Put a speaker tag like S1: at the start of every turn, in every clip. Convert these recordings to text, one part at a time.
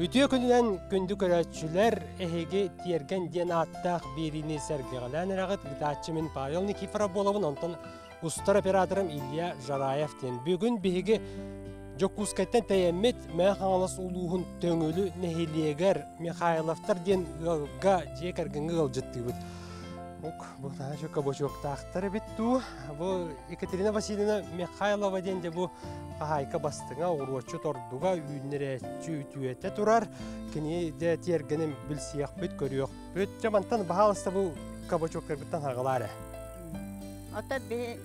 S1: Үтүө күнүнен күндү көрөтчүлөр эһиги тиерген ден аттах бирини сергегалан рагыт гитачымын Павел Никифоров болобун онтон устар операторым Илья Жараев тен. Бүгүн биһиги Жокускайттан тәйәммет мә хаңалас улуһун төңөлү нехилиегер Михайловтар ден ылга жекергенге ылжыттыбыт. Ук, бу та жөкө бочоктактар бит ту. Бу Екатерина Васильевна Михайлова ден де бу Ахайка бастыңа уруочу тордуга үйнере чүйтүете турар. Кини де тергеним билсияк бүт көрүyok. Бүт жамантан бахалыста бу кабачоктар биттан хагалары.
S2: Ота би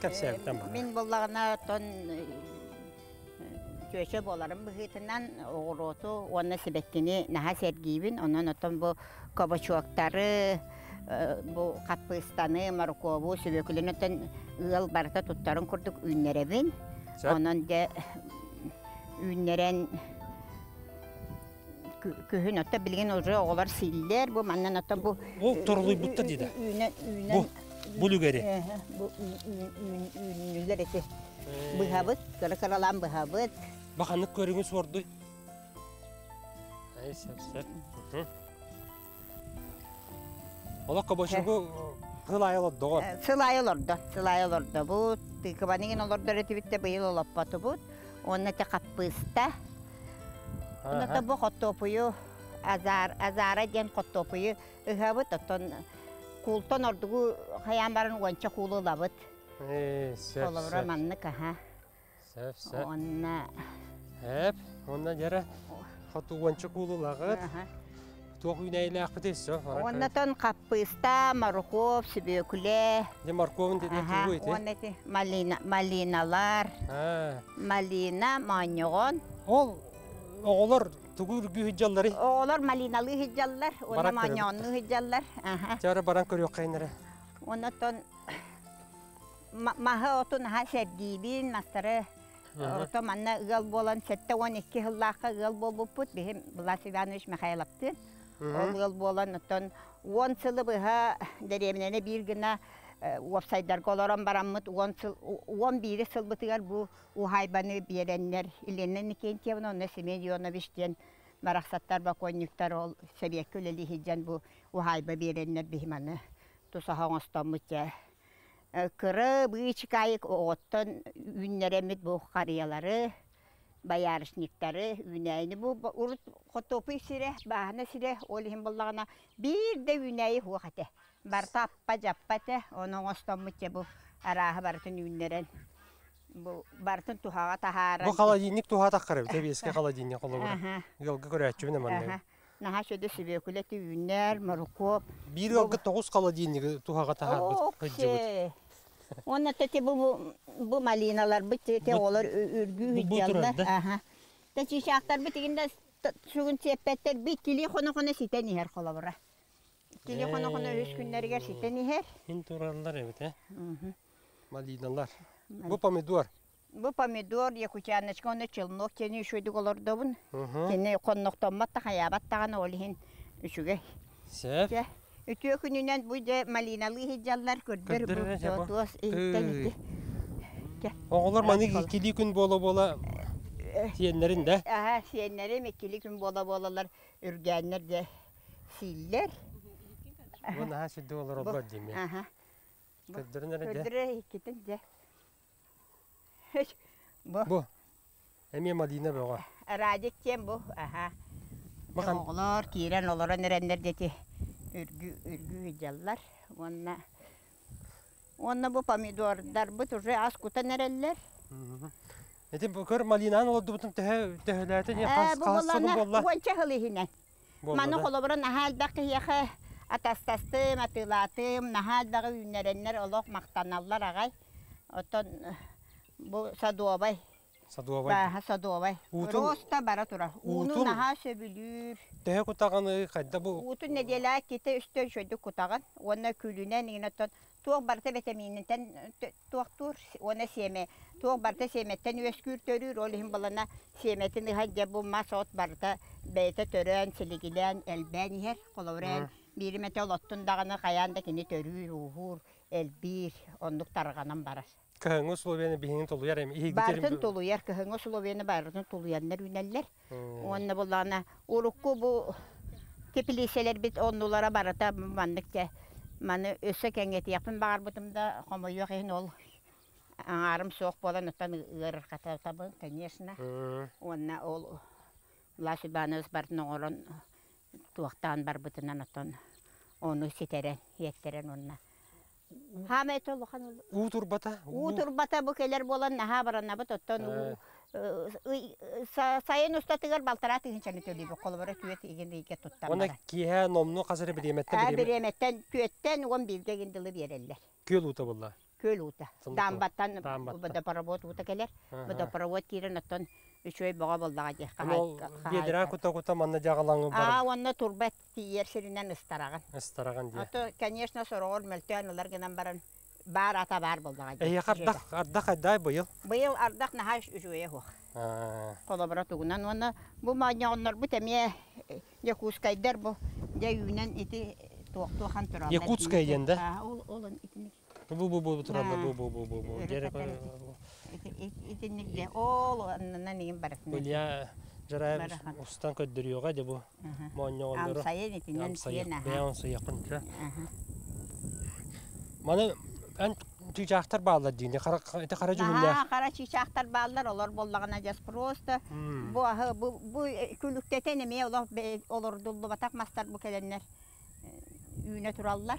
S1: Кепсептен бар.
S2: мен боллагына тон чөшө боларым быхытынан оғыроту оны себеттини наха сергибин онон отон бу кабачуактары бу капыстаны моркову сөбөкүлөнөтөн ыал барта туттарын курдук үйнеребин онон де үйнерен күһүн отта билген уже оголар силлер бу маннан отта бу
S1: Ол торлуй бутта
S2: үйнен
S1: Бу.
S2: Эһе, бу үйнүлер эти быһабыт кыра кыралан быһабыт
S1: Баханнык көрүңүз ордуй. Ай, сәп, сәп. Мгм. Ола кабачогу кылай олоддого.
S2: сылай олордо сылай олордо бу тыкыбанигин олордор этибитте быйыл олоппоту бут онна те каппыста онна бу хоттопую азар азара ден хоттопую ыһабыт оттон култон ордугу хаян барын уонча куулулабыт
S1: Эй, сәп,
S2: олобура
S1: сәп.
S2: маннык аха
S1: Сәп, сәп.
S2: онна
S1: Әп, онна жара хату уанча кулулагыт.
S2: аха
S1: Туох үйнәйле ақпыт есі.
S2: Оннатон каппыста, морков, сүбөкүле,
S1: Де морковын деді
S2: аха,
S1: тугу ете.
S2: оннати малина, малиналар, малина, маньон.
S1: Ол оғылар тугу үргі хиджаллары.
S2: Олар малиналы хиджаллар, онна маньонны хиджаллар.
S1: Жара баран көріок қайнары.
S2: Оннатон маха отун ха сергибин мастары Ото манна ыгал болан сетте 12 хыллака ыгал болбуппут бихим Влас Иванович Михайловтын. Ол ыгал болан отон 10 сылы быха деремнене бир гына уапсайдарга олорон бараммыт 10 сыл 11 сыл бытыгар бу ухайбаны береннер иленнен кен тебин онна Семен Ионовичтен марақсаттар баконниктар ол себекке өлели хиджан бу ухайба береннер бихиманы тусахоңостоммут же кыры быычкайык оттон үннеремит бу карыялары баярышниктары үнәйни бу урут хотопы сире баһана сире олихин боллагана бир де үнәйи хуахате барта аппа жаппате оның остоммут бу арааһы бартын үннерен бу бартын тухага тахара
S1: Бұл холодильник туға таққарып, тебеске холодильник Йолғы көрәтші біне манны.
S2: аха. наха шөдө сүбөкүлети үннер моркоп
S1: тоғыз холодильнигі туғаға тағар бұд.
S2: Оксе. Онна тете бу бу малиналар бу тете
S1: Бу-
S2: олар үргү
S1: бу- бу да?
S2: Аха. Та чишактар бу тигинде шугун сеппеттер бит кили хоно хоно ситен ихер колобура. Кили хоно хоно үч күннәргә ситен ихер.
S1: Хин туралар ә?
S2: Мгм.
S1: Малиналар. Бұл помидор.
S2: Бу помидор якучанычка оны чылнок тени шойдук олордобун. Тени конноктоммат та хаябат таганы олихин үчүгө.
S1: Сәп.
S2: Же. Үтүө күнүнөн бу же малиналы хиджаллар көрдөр
S1: Көрдөр, же, бу.
S2: бу. Туос иттен ити.
S1: Оғылар маны
S2: Ай,
S1: кили күн бола бола тиенлерін да.
S2: Aha, siyenleri mekili gün bola bolalar ürgenler de siller.
S1: Бұл наға сүрді олар
S2: Бұл-
S1: олар дейм я.
S2: Aha.
S1: Көддірін әрі де.
S2: Öldüre hikketin de. Bu
S1: Бұл. Әме Мадина бұға.
S2: radikten bu. Aha.
S1: Bakan
S2: Oğlar kiren olara nerenler dedi. Ürgü hicallar. Onna Onna bu pomidorlar bu tür az kuta nereller.
S1: Әтем бұл көр Малинан оларды бұтын төхіләті не
S2: bolana
S1: болла.
S2: onça hılihinen. Маны холобуран нахал яхы атастастым, атылатым, нахал. Отон бу садуабай,
S1: Садуабай.
S2: баха садуабай.
S1: Утун-
S2: Роста бара тура. Уну наха сөбүлүр.
S1: Төхі құтағаны қайда бұл.
S2: Утун неделя кете үстө шөйдү кутаган. Онна күлүнен иген отон туок барта витамининтен туок тур, оны семе. Туок барта семеттен өскүр төрүр, ол хим балана семетин хадja бу масот барта бейте төрөн, силигилен, элбен ихер, коловрен. Бири мете олоттун даганы каянда кини төрүр, ухур, элбир, ондук тарганан барар.
S1: Кахыңы Словения бихин толуяр эми. Иһиги
S2: Бартын
S1: терим-
S2: тулуяр, кыһыңы Словения бартын тулуяннар үнәлләр.
S1: М,
S2: Онна булана урукку бу кепилиселер бит оннулара барата маннык те. Маны өсө кеңет япын багар бутымда хомойок ен ол. Аңарым соқ болан оттан ырыр ката табын, конечно. Онна ол Ласи баныз бартын оңорон туақтан бар бутынан оттан оны сетерен, еттерен онна. Хаме толухан ол.
S1: уу турбата. уу-
S2: Утур бата бу келер болан наха барана бут оттан
S1: Э.
S2: сайын устатыгар балтара тыгынчаны төлөй бу колбара күет иген иге туттан
S1: Оны
S2: бара.
S1: киһә номну казыр биреметтен
S2: Ә
S1: биреме.
S2: биреметтен күеттен он билге гиндилы береллер.
S1: Көл ута булла.
S2: Көл ута. Дамбаттан
S1: Дамбаттан.
S2: буда паровод ута келер.
S1: Аха.
S2: Буда паровод кирен оттан үчөй бага болдага же.
S1: Бедра кута кута манна жагалаңы
S2: А,
S1: бар.
S2: онна турбат тиер сиринен ыстараган.
S1: Ыстараган.
S2: Ото, конечно, сорогор мөлтөн гынан баран бар ата бар болдага же.
S1: Эйе кардак ардак айдай быйыл.
S2: Быйыл ардак нахаш үчөй хук.
S1: А,
S2: Колобра тугунан онна бу бу теме якускайдар бу жайунан ити туралар.
S1: Якутская ен да?
S2: Ол итиник
S1: бу бу бу бу бу бу бу бу.
S2: Өрі
S1: Жере
S2: катары. итиник де ол онна нигин баратын.
S1: Булья жара
S2: Барахан.
S1: устан көддөрүгө де бу.
S2: Сиен аха.
S1: Беон. Маны баалар это қара жүгүнлер.
S2: Аха, кара чичактар балдар олар боллагана жас просто бу ахы бу бу күлүктетен эме олар бе- олар дуллу батак мастар бу келеннер үйүнө тураллар.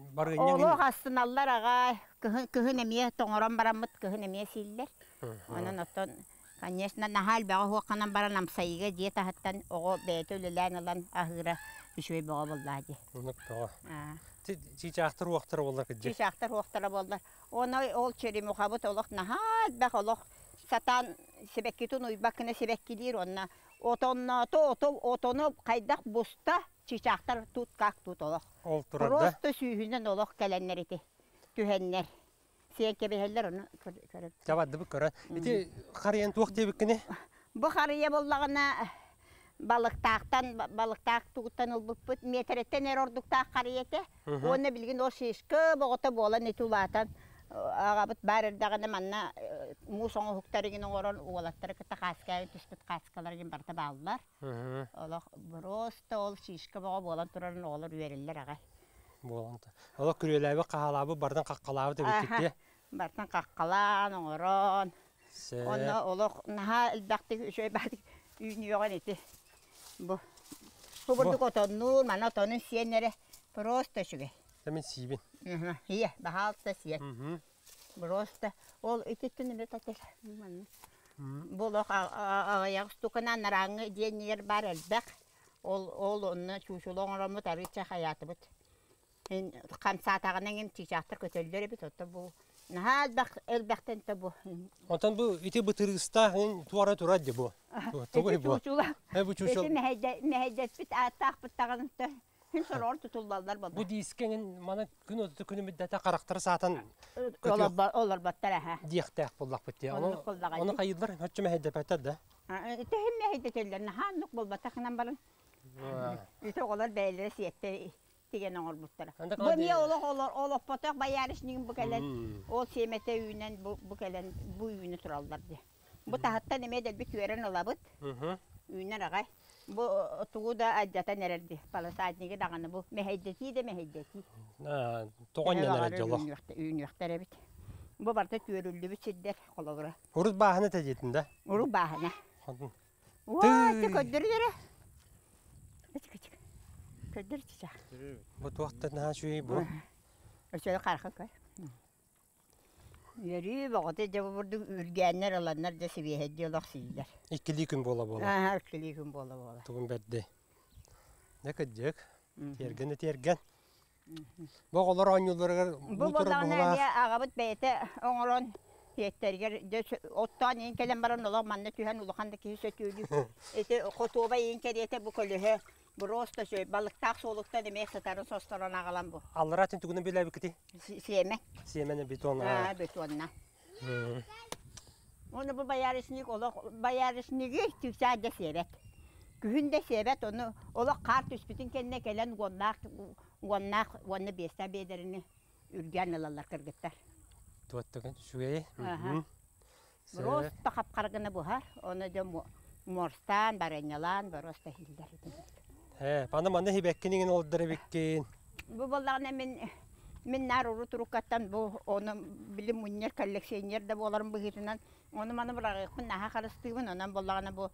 S2: Олох астыналлар кыһын эмие тоңорон бараммыт кыһын эмие силлер.
S1: Мгм.
S2: Онон оттон конечно нахал бага хуаканан баран амсайга дие тахаттан ого бээте үлелән алан ахыра үшөй бага боллаади.
S1: Унук тоо.
S2: А.
S1: Тичақтар уақтар олар кеже.
S2: Чишактар хуактара боллар. Оны ол чери мухабыт олох нахал бак олох сатан себеккитун уйбаккына себеккилир онна отонно то ото отону кайдак буста чичактар тут как тут олох.
S1: Ол турарда.
S2: Просто сүйүнен олох келеннер ити. Түһеннер. Сен кебелер оны көр- көрөп.
S1: Жабады бу кара. Ити карыян туак тебиккене.
S2: Бу харыя боллагына балыктаактан ба- балыктаак тугуттан ылбыппыт метреттен эр ордуктаак харыете. Оны билген ол шишкы богото болан эти улаатан агабыт барырдагына манна муус оңо хуктарыгин оңорон уолаттары кыта кааскаабын түспүт кааскаларыгин барта бааллар. Олох просто ол шишка бого болан турарын оолор үериллер агай.
S1: Боланта. Ола күреләбе кахалабы бардан каккалабы деп китте.
S2: Бартан каккалаан оңорон. Олох наха. Бу. Хубурдук мана отонун сиеннере просто шуге.
S1: Сибин.
S2: Мгм. Ие, сиен.
S1: Мгм.
S2: Просто ол итеттен эме татер.
S1: Мгм.
S2: Булох аяк стукана нараңы денер бар элбек. Ол ол онна чушулоңромут арыча хаятыбыт. Эн камсатагынан ем тичактыр көтөлдөр бит отто бу. Наха те бу.
S1: Онтан бу ити бытырыста хин туара бу чучу.
S2: Эти мeheddet bit сорор тутуллалар
S1: Бу дискенин мана күн өтө күнү миддата карактар саатан
S2: Олар баттар аха.
S1: диектек буллак бит.
S2: Оны наханлык бол баттахынан баран. Ите олар бәйләре сиетте тиген оңор буттара.
S1: Анда
S2: Бу
S1: калады.
S2: не олар олар олар потак баярыш бу. Ол семете үйнен бу келен бу үйнү туралдар ди. Бу тахатта немедел бит.
S1: Мгм.
S2: Үйнен агай. Бу тугу да аджата нерерди. Паласадниге даганы бу мeheddeти де.
S1: А, тогон нелер жоло.
S2: Үйін яқтар әбіт. Бұл барда көрілді қолығыра.
S1: Да.
S2: Бағына. Көддір аланнар да себейхедді олақ сиддер.
S1: Иккили күн бола бола.
S2: Ағар кілі күн бола бола.
S1: Тугун бәдде. Нәкә җек. Тергән тергән. Бу голар анюларга
S2: Бұл болағына Yeterger de ottan inkelen baran ola manne tühen ulahandaki hüsetüydü. Ete kotuba inker yete bu kolühe. Bu rosta şey balık tak solukta demek satarın sostaran ağalan bu. Allara tüm tügünü
S1: bile bir kiti? Siyeme.
S2: Siyemene
S1: betonla. Ha
S2: betonla. Onu
S1: bu
S2: bayarışnik ola bayarışnik tüksa de seyret. Gühün de seyret onu ola kart üst bütün kendine gelen gonnak gonnak onu besta bederini ürgen alırlar
S1: kırgıtlar. Шуе.
S2: Аха. Просто капкаргыны бухар, оны да мо- морстан, баранялан, просто хилдер.
S1: He, bana manna hibekkinin oldur bikkin.
S2: Бу боллагына мен мен нар уру турукаттан бу оны билим муннер коллекционер да боларым быгытынан оны маны бирагы кун наха харыстыгын онан боллагына бу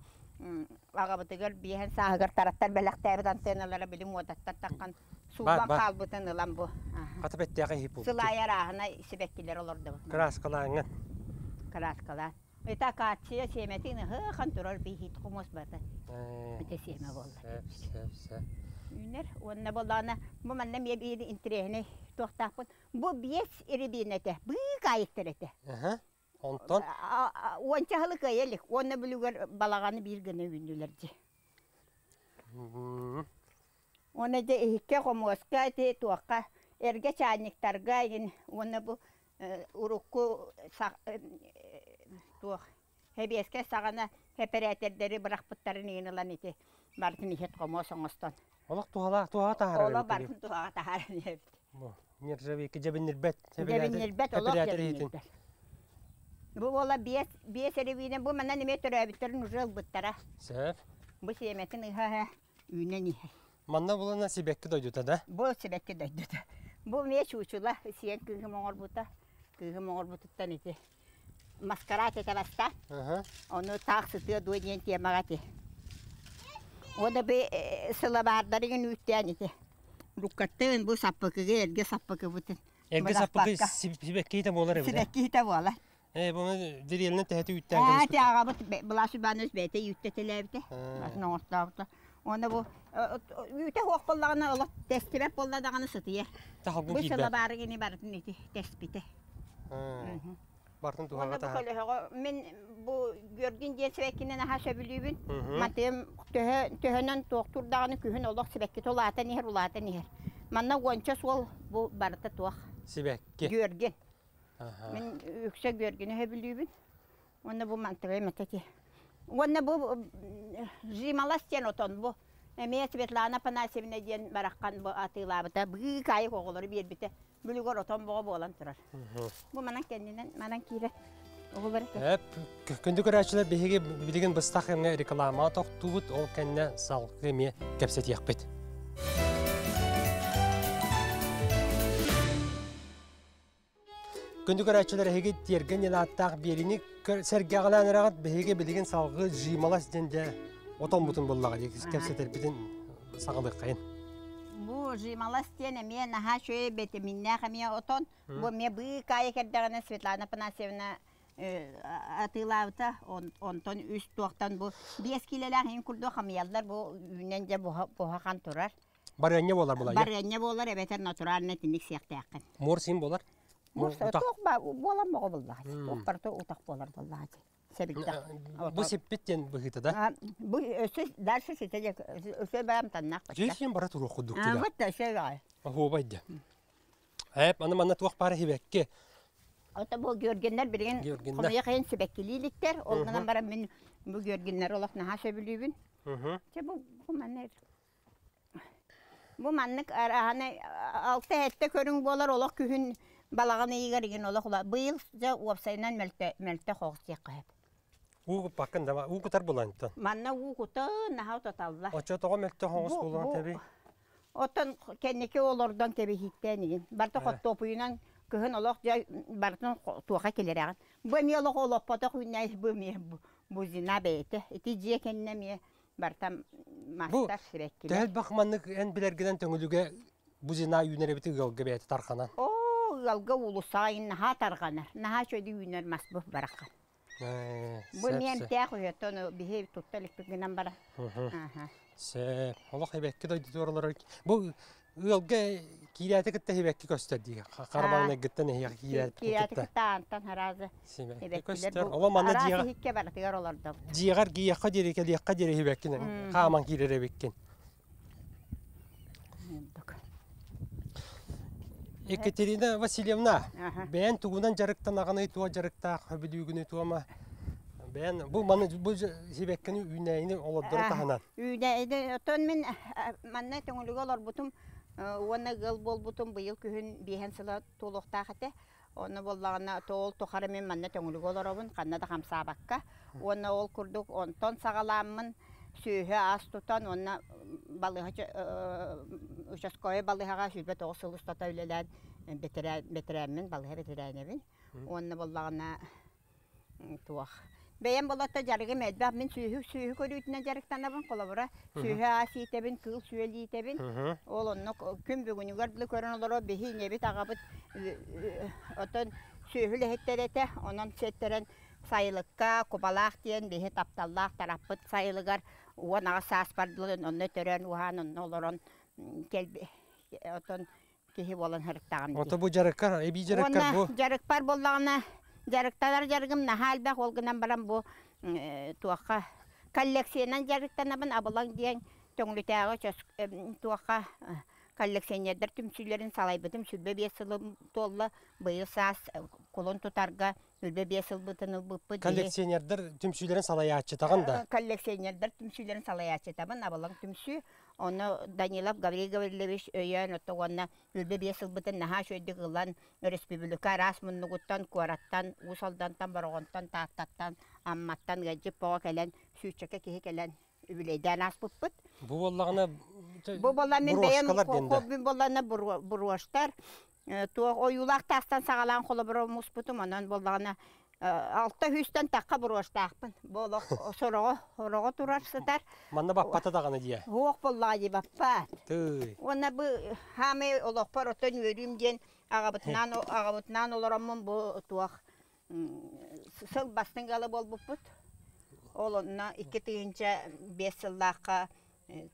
S2: агабытыгар биһен саагар тараттар белектәбит антенналары билим одаттар таккан суулан
S1: бар.
S2: калбытын ылан бу
S1: Atı bettiyaka hip oldu.
S2: сылайар ахына сибеккилер олорду
S1: Kras kalağın.
S2: краскала Эта катсия семетин хыхан турар бихит хумус бата. Эте семе болду.
S1: Сеп, sep, sep.
S2: Үнер, онна болана, бу манна ме бир интерехне тохтапын. Бу биес ирибинете, бу кайыктырете.
S1: Aha. Ondan
S2: Онча хылы кайелик, онна билүгөр балаганы бир гыны үнүлерди.
S1: hmm,
S2: Оны де ихке комоска те туакка эрге чайниктарга ин оны бу урукку туак хебеске сагана хеперетердери быракпыттарын иынылан ити бартын ихет комос оңостон.
S1: olaq tuhala tuha tahara.
S2: Ола бартын
S1: cebin nirbet.
S2: Дебиннербет олох
S1: Хепелятер хитин.
S2: дебиннербет. Бу ола биес биес эребинен бу менен неме төрөбүттерин уже ылбыттара.
S1: Sep.
S2: Бу семетин ыха үйнен ihe.
S1: Manna bulana sibekki doydu da.
S2: Бу себекке дөйдү. Бу ме чучула моңор бута. Кыгы моңор бутуттан ити. Маскарат эте баста.
S1: Bunu diri eline tehti ütten
S2: Ha
S1: gelmiş.
S2: te ağa bu bulaşı banız bete yüttetelevde.
S1: Ha.
S2: Basın ortalıkta. Onda bu tespite.
S1: Bartın
S2: Onda
S1: tuhaga
S2: bu
S1: tahar.
S2: kole men bu görgün diye sebekkinden aha söbülübün.
S1: Hı hı.
S2: Матем төһө төһөнөн доктор даганы күһүн олох. Манна гонча сол бу туах
S1: Sibekki.
S2: görген.
S1: Aha.
S2: Мен görгөнү хөбүлүбүн. Онда бу. Онда бу отон бу. Эме Светлана Панасевна ден бараккан бу атылабыта бу кайы коголору бербите. Бүлүгөр отон бого болан турар. Бу манан кендинен манан. Оголор
S1: Hep kündü görəçilər behigi bilgin bыстaq emne reklama toq tubut ol kenne salqı me kapset yakbet. Күндü görəçilər hegi tergen yalattaq belini sergağlan rağat behigi bilgin salqı jimalas dende oton butun bollaga dek kapseter bitin sağlık kayın.
S2: Бу жималас тене мен наха шөй бете минне хаме отон. Бу ме бу кайы кердегene Светлана Панасевна атылавта он онтон үс туактан бу бес килелер хин курду хамыялдар бу үненде бу бухан турар.
S1: Барыня болар булай.
S2: Бар энне болар эбетер натуральный тиник сыяктı якын.
S1: Мор син болар. Мор утак.
S2: ток ба болам бого булла.
S1: Мм.
S2: Ток барты утак болар булла. Себитте.
S1: Бу сеппеттен быгыта да.
S2: Бу өсө дальше сетелек өсө бам таннак.
S1: Жесин бара туру кудук
S2: да шегай.
S1: Хо байда. Hep ana manna tuaq bara hibekke.
S2: Ата görgenler билген
S1: Görgenler.
S2: комыя кайын себеккилиликтер, ол менен бара мен олак наха сөбүлүбүн.
S1: Hı
S2: Че бу бу манер. Бу маннык араханы алты хетте көрүң болар олак күһүн балаганы ийгерген олак ула. Быйыл же уапсайнан мелте мелте хогс якып.
S1: У bakın da u kutar bulantan.
S2: Манна у кута наха тоталла.
S1: Очо тоға мөлтө хоңос
S2: Бу-
S1: болған
S2: бу-
S1: таби.
S2: Отон кеннеке олордон тебе хиттенигин. Барта
S1: Ага.
S2: хоттопуйунан күһүн олох же бартын туаха келераган. Бу ми олох олох поток үннәй бу ми бу зина бейте. Ити же кенне ми барта мастар сиреккиле.
S1: Тәһәл бақманнык ән білергіден төңіліге бузина үйнері біті гөлге бәйті тарқанан.
S2: О, галга улусайын наха тарганар. Наха чөйди үнер мас бу баракан. Бу мен тәх өтөн бихе тутталык бигенен бара. Аха.
S1: Сәп. Олақ ебәкке дойды туарлар. Бұл ылға киирәти кытта хибекки көстөр дии. Карабаңна гыттан эһи киирәти
S2: Киряты
S1: кытта.
S2: кытаантан харазы.
S1: Сибекки көстөр. Ола манна дияга
S2: хикке
S1: диягар гиякка дерeke диякка дере хибеккин.
S2: Мм.
S1: Хааман киирәре беккен. Екатерина Васильевна, бән тугунан жарыктан аганы туа жарыкта хөбүдүгүнү туама. Бән бу маны бу хибеккени үнәйни олоддор
S2: Аха.
S1: таханан.
S2: Үйдәйді, отон мен манна төңілігі олар бұтым, оны ғыл бол бұтым бұйыл күхін бейхен сыла толуқта қате. Оны боллағына тоол тоқары мен манна төңілігі олар обын, қаннада қамсабаққа. Оны ол күрдік, онтон сағаламын, сүйі ас тұтан, оны балыға, участкоя балыға сүрбе тоғы сылы ұстата үлелән бетерәмін, балыға бетерәнебін. Оны боллағына туақ. Бәйен болатта жарығы мәдбәк мен сүйі сүйі көрүйтінен жарықтанабын қолабыра. Сүйі ас етебін, кыл сүйел етебін. Ол онны күн бүгінігер білі көрін олар бейі небет ағабыт отын сүйі лехеттерете, онын сеттерен сайылыққа, кубалақ дейін бейі тапталлақ тараппыт сайылығар. Уан аға сас бардылын, онны төрен ухан, онны оларын келбе, отын кехи болан хырықтағын.
S1: Ота бу жарыккар, эби.
S2: Онна жарык бар боллағына жарыкталар жарыгым нахал бак ол гынан барам бу туакка коллекциянан жарыктанабын абылаң диен төңлүтәгы туакка коллекционердер түмсүлерин салайбытым сүлбе бесылым толла быйыл саас кулун тутарга сүлбе бесыл бытыны быппы
S1: Коллекционердер түмсүлерин салаячы тагында.
S2: коллекционердер түмсүлерин салаячы табын абылаң түмсү оны Данилов Гаврил Гаврилович өйөн оттогонна үлбе бесыл бытын наха шөйді гылан республика рас муннугуттан куараттан усалдантан барогонтан тааттаттан амматтан гәҗип пога келен сүүчөкө киһи келен үбүлейден ас буппут
S1: Бу боллагына
S2: болла мен бэйэн
S1: бурошкалар денде.
S2: хоббин боллана буруаштар туа оюлак тастан сагалан холобро муспутум онон боллагана алта хүстен такка буруаштаакпын боло сорого сорого турарсытар
S1: манна баппата даганы дия.
S2: Хуок боллаji баппат.
S1: Тый.
S2: Онна бу хаме олоқпар отон өрүм ден агабытнан олороммун бу туах сыл бастын галы болбуппут. Ол онна икки тыгынча бес сыллааққа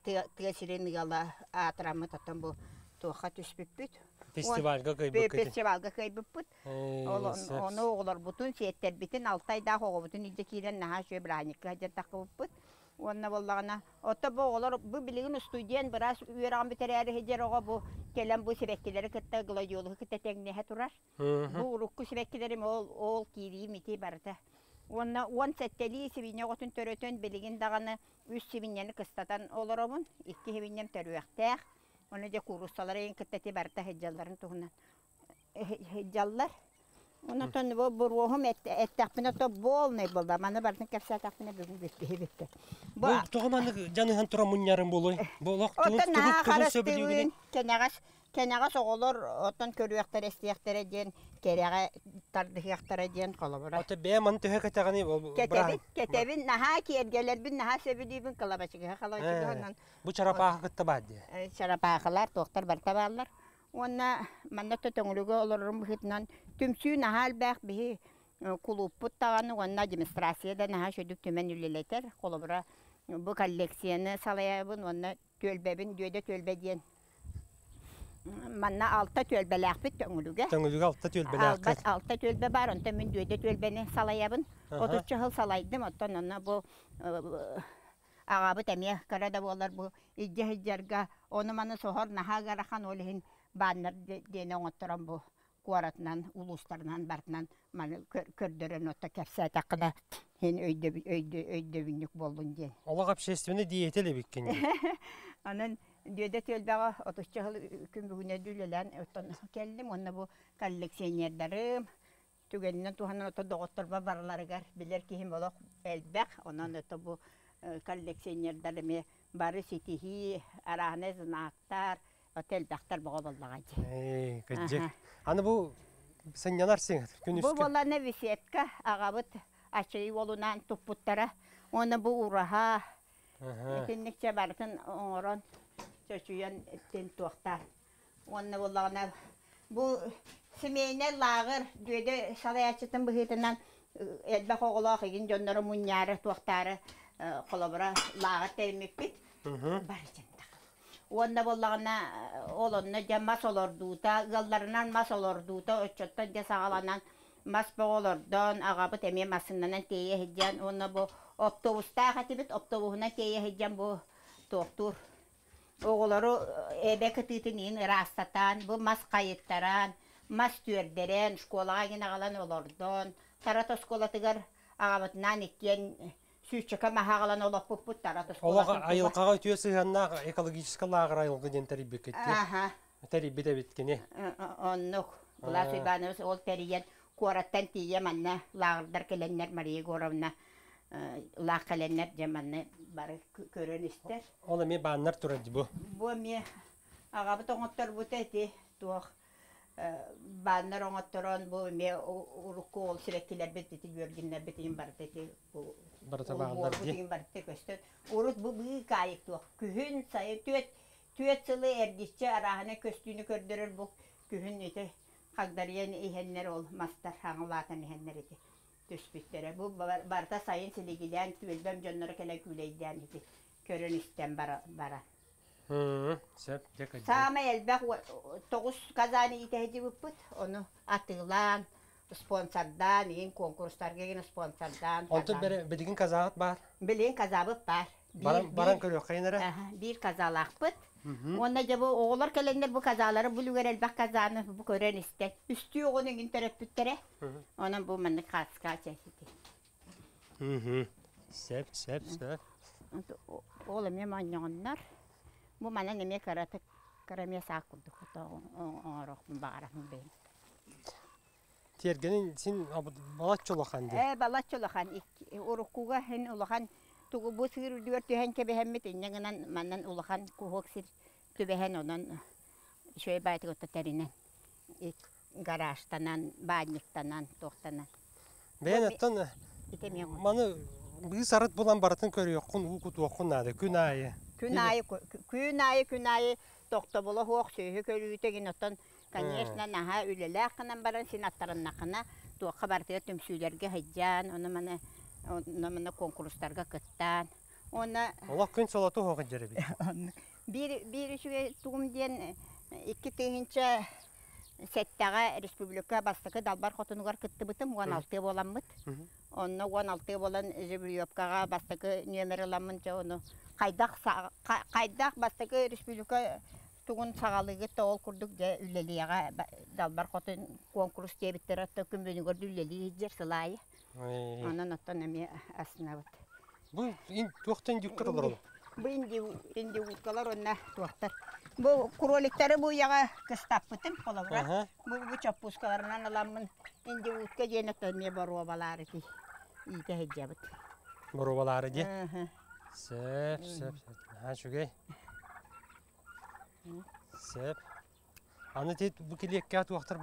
S2: тыгасирен гала атырамы татан бу туаха түспүппүт.
S1: Фестивальга кый
S2: Бе-
S1: бу кыты.
S2: Фестивалга кайбыппут. Ол оны оғылар бұтын сеттер бітін алтайда хоғы бұтын үйде кейлен наға шөй біраник қажар тақы бұппыт. Онна боллағына. Отто бұл олар бұл білігін студент біраз үйераған бітер әрі хеджер оға бұл келен бұл себеккелері кітті гладиолығы кітті тәңнеге тұрар. Бұл ұрыққы себеккелерім ол, ол кейлі мете барыта. Онна он сәттелі себине отын төрөтөн білігін дағаны үз себинені кыстатан оларобын. Икки себинем төрөяқтақ. Оны де курусталар ең кіттәте барыта хеджаларын туғынан. Хеджаллар. Оны тон бу буруһум эттәкпине то болмай булда. Маны бардын бүгүн. Бу
S1: тура болой.
S2: Кенагас оголор отон көрүяктар эстияктар ден кереге тардыяктар ден колобора.
S1: Ата бе ман төһө катаганы бу
S2: Кетебин кетебин наха киергелер бин наха себидибин калабачыга халачыга
S1: Бу чарапа кытта бадди.
S2: шарапахалар тоқтар бартабаллар. Онна манна төтөңлүгө олорун бихитнан түмсүү нахал бах бихи кулуппут таганы онна администрацияда наха шөдүк төмен үлелетер. Колобра бу коллекцияны салаябын онна төлбебин дөйдө төлбе диен. Манна алта төлбеләкпит төңлүгө.
S1: Таңылыга алта төлбеле
S2: Албат алта төлбе бар, онта мен дөйдө төлбени салаябын. Отуччу хыл салайдым, оттон онна бу агабы тәме карада болар бу ижҗе хиҗәргә оны маны сохор наха гарахан олин баннар дене оңотторан бу куаратынан улустарынан бартынан маны көрдөрөн өйдө өйдө өйдө болдун ден.
S1: Общественный диетеле биккен.
S2: Анын дөйдө төлбәгә отуччу хыл күн бүгүнә дүлелән оттон келдим, онна бу коллекционерларым түгеннен туханан ото доготторба барларыгар билер кихим болок элбек онон ото бу коллекционерларыме бары ситихи арахне знактар отел бактар бого боллагаҗы.
S1: Эй, кыджык. Аны бу сен янарсың
S2: Бу
S1: күнүскө.
S2: болланы висетка агабыт ачый болунан туппуттара оны бу ураха
S1: Аха.
S2: Тинникче бартын оңорон туактары колобура лагыр термекпит
S1: Мгм.
S2: бар жында. Онна боллагана олонна жа мас олордуута, галларынан мас олордуута, өчөттөн де сагаланан мас боголордон, агабыт эме масыннан тeye хеджан, онна бу автобуста хатибит автобусuna тeye хеджан бу тоқтур. Оголору эбе кытытын растатан, бу мас кайыттаран, мас түөрдерен, школага гина галан олордон, тарата школатыгар агабытынан иккен сүйчөкө махагалан олоппут тарата
S1: Олаға
S2: школатын.
S1: айылқаға түйесі ғанна экологическа лағыр айылғы ден.
S2: Аха.
S1: Тәрбие біткені.
S2: оннук Булас
S1: Аа.
S2: Иванович ол периен куараттан тие манна лагырдар келеннер Мария Егоровна лаг келеннер жаманны бары көрөн истер.
S1: Ол мен бағаннар тұрады бұл.
S2: Бу ме агабы тоңоттор бу тети туох баннар оңотторон бу ме урукку ол сиреккилер бетти görгиннер бетин бар тети бу
S1: Барата бағалар де.
S2: Бу бар те көстөн. Урут бу бу кайык туох. Күһүн сайы төт төт сылы эрдичче арахана көстүүнү көрдөрөр бу ол мастар түспүттере бу бар- барта сайын силигилен түөлбөм жоннору келе күлейден ити көрөн истен бара саама элбек тогуз казани итеһиди буппут ону атыылаан спонсордан иин конкурстарга ген спонсордан
S1: бідігін қазағыт бар.
S2: билин казабыт бар
S1: Баран, қайнары.
S2: Аха, бир казалаакпыт Онна жабы оғылар келендер бу казалары бу люгер элбак казаны бу көрен истен. Үстү огонун интереппүттере. Онан бу манны каска чесити.
S1: Hı, Сәп, сәп, сәп.
S2: Ол эме маньоңнар. Бу мана неме караты караме сакурду хото оңорох багарахын бейн.
S1: Тергенін сен балат жолақан
S2: хен улахан тугу бу сыр дүр төһен кебехеммит иннегенен маннан улахан кухоксир төбехен онон шөй байтык оттаринен. гаражтанан, бадниктанан, тохтанан. Итеме ғой.
S1: маны бұғы сарыт болан баратын көрі құн ұқыт оқын ады, күн айы.
S2: Күн айы, күн айы, күн айы тоқта болы хоқ сөйі көрүйтеген оттан, конечно, наха үлелі ақынан баран сен аттарын нақына, тоққа бартыға төмсүйлерге хайджан, оны мана, оны мана конкурстарға кыттан. Оны
S1: Олақ күн оғы жері бі.
S2: bir bir şüge tuğum diyen iki tığınca Сеттага республика бастыкы далбар хотунугар кытты бытым 16 боламмыт. Онно 16 болан Жебриевкага бастыкы номер аламын жа оны кайдак кайдак бастыкы республика тугун сагалыгы тоол курдук же үлелияга ба- далбар хотун конкурс дебиттер атта күмбөнүгөр үлели жер сылайы. Онон оттон эми аснабыт.
S1: Бұл ин тоқтан жүктір олар ол.
S2: Бу инди инди уткалар онна туактар. Бу кроликтары бу яга кыстаппытын колобра.
S1: Ага.
S2: Бу бу чаппускаларынан аламын. Инди утка женектен не баруа балары ки. Ите хеджабыт.
S1: Бұрубалары де.
S2: Аха.
S1: Сәп, сәп, сәп. Ha шүгей. Сәп. Аны тет бұл келекке ату ақтыр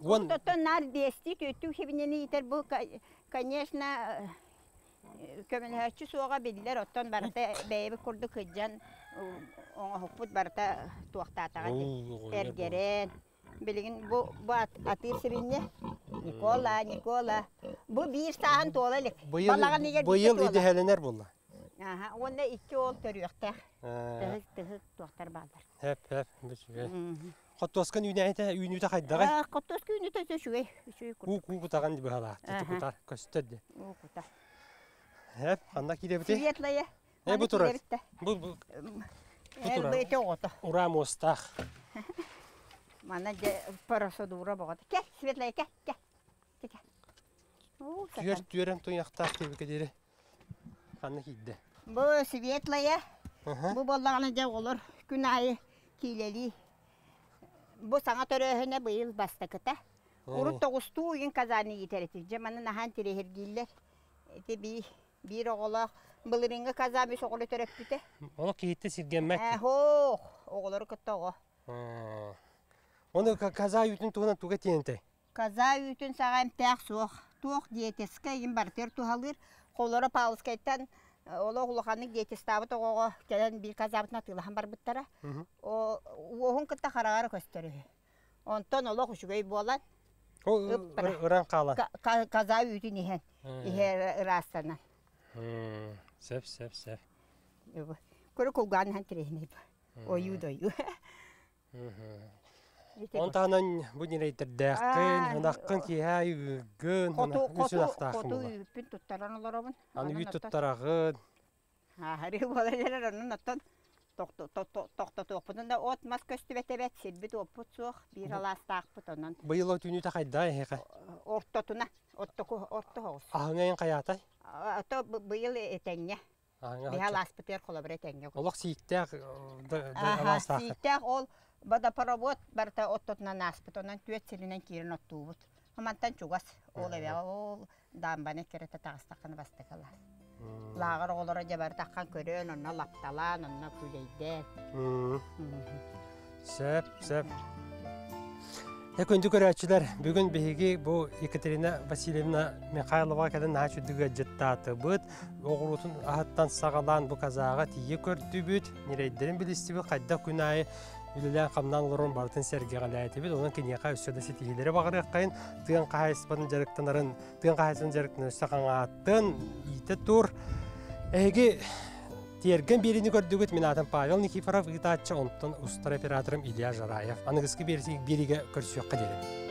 S1: детін. Он
S2: То нар дести төтү сивнени итер бу конечно көмөлһөчү суга биллер оттон барта бейби курду кыджан оңа хукпут барта туактаатага эргерен билигин бу бу атыр сибинне Никола Никола. Бир саан толалык балага негер
S1: Бұйыл идеәленер болды.
S2: Аха, онда икки ол төрүөхтэ. Тыгыз тыгыз туактар балдар.
S1: Әп, әп. Қоттосқан үйіне әйті, үйіне өте қайдағы.
S2: А, коттос күнү төсө шугай. Шугай
S1: Ку ку кутаган ди бала. Тити
S2: Аха.
S1: кутар көстөдү.
S2: кута.
S1: Хеп, анда киде бите.
S2: Светлая.
S1: Э, бу. Бу бу
S2: бете. Мана. Бу светлая. Бу боллаганы же олор күн айы килели. Бу саңа төрөһөнө быйыл бастакыта. Урут тогустуу ген казаны итеретик. Же маны нахан тирехергиллер. Эти би бир оголок былырыңга казами соголу төрөппүте.
S1: Оны кейтте сиргенмек.
S2: Э, хох, оголор кыттого.
S1: Оны ка- каза үтін туғынан туға тиенте.
S2: Каза үтүн сагайм тәк суох. Туох диетеске ин бартер тухалыр. Колора паускайттан Ола улаханның диетестабы тогого келен бир казабытна тылахан бар буттара. О уохун кытта харагар көстөрү. Онтон ола хушугай болан
S1: О, ыран қала.
S2: ка- ка- каза үтүн ихен. Ихе растана.
S1: Сәп, сәп, сәп.
S2: Көрө кулган хан тирехне. Ою дою.
S1: Онтанан бұнен әйтердәққын,
S2: Аа,
S1: ұнаққын кия үгін,
S2: Коту
S1: үсін ақтақын бұла.
S2: үппүн туттаран олоробун.
S1: Аны үй тұттарағын,
S2: Хари болалар онун оттон токто токпутун да от мас көстүбетебет силбит оппут суох бир аластаакпут онон
S1: бұйыл өтүні тақайда еқа.
S2: ортотуна оттоку орто хоус.
S1: Ағыңайын қаятай.
S2: Ото быйыл этеңне. Би аласпытер колобре этеңне.
S1: Олық сиіктәқ
S2: Аха,
S1: аластақын.
S2: сийтак ол бада паровод барта оттотуна наспыт онан түет силинен кирин оттуубут. Хамантан чугас ол эбе ол дамбаны керете тагыстакын. Лагыр олора жабар таккан көрөн, онна лапталан, онна күлейден.
S1: Сәп, сәп. Як өнді көрәтшілер, бүгін бейгі бұл Екатерина Васильевна Михайлова кәдін наға жүдігі жыттаты бұд. Оғырутын ағыттан сағалан бұл қазаға тие көрді бүд. Нерейдерін білісті бұл қайда күн айы үлілен қамнан лұрын бартын сәрге қалайты бүд. Оның кенеқа өсөді сетігелері бағыр қайын. Тыған қайыспадың жарықтанарын, тыған қайыспадың жарықтан өсі қаңаттын, иті тұр. Әйге Терген берini көрдүгүт мен атым Павел Никифоров итачы онтон устар операторым Илья Жараев. Анығызғы берісі беріге көрсөк қадерім.